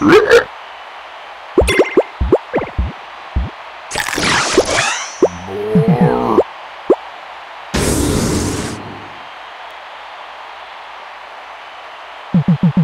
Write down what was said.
Rrrr! Mm-hmm.